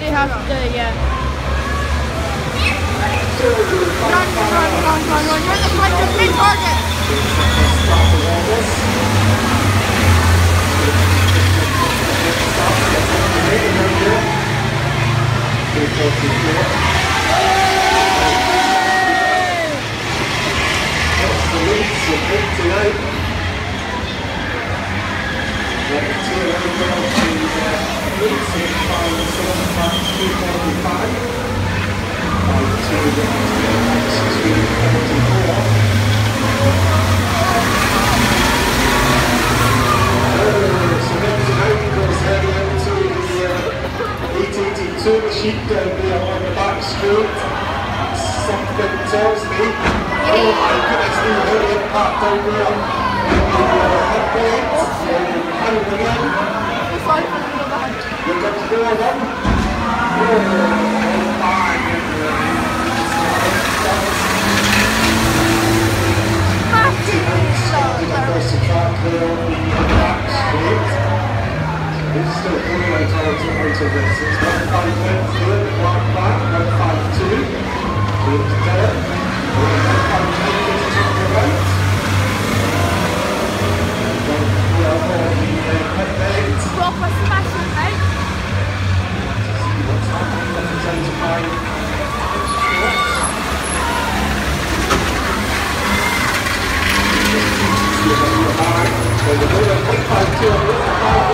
they have to do, yeah. Run, run, run, run, run. You're the big target. Sheep down there on the back street. Something tells me. Oh my goodness, the hood impact down there. Headlights, and again. It's like a little. You've got four of them. It's still coming out out of out of this. It's one five lengths here, the black back, one five two. Good to get it. One five ten is to the right. One four on the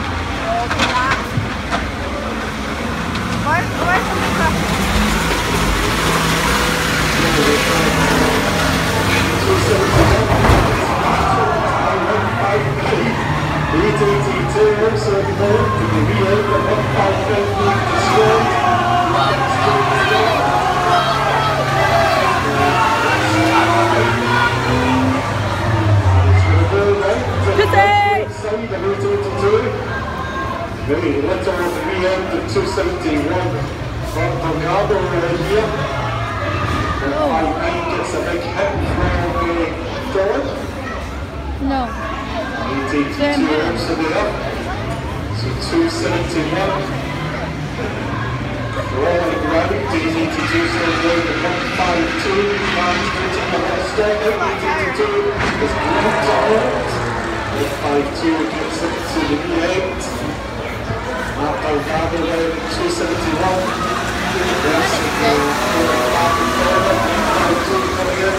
Very little at the rear end of 271. But Delgado right here. And five nine gets a big hit from uh, Ford. No. 882 also there. So 271. We're all on the ground. 882 still to 152. Man's going to have a step out. 882 is blocked out. 852 gets it to the V8. Mark Delgado there 271. Yes, back and forward. 852 coming in.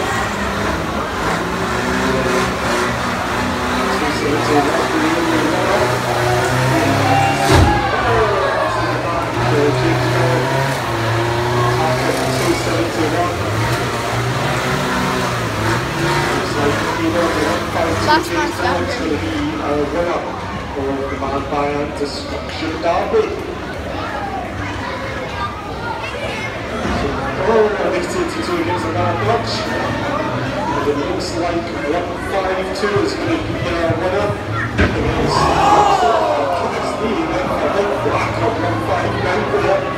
Last man's standing. Of the by Destruction 82 gets another clutch. And it looks like 152 is going to be our winner. On 159.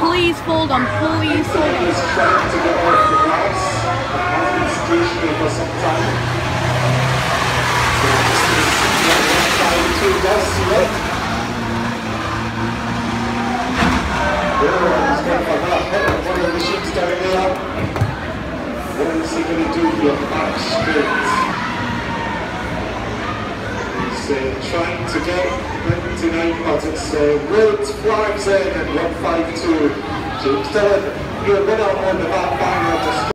Please on, please fold on. He's trying to get off the grass. Has been for some time. Trying to get 99, but it's uh, red flags in at 152. James Dillon, your winner on the back banger.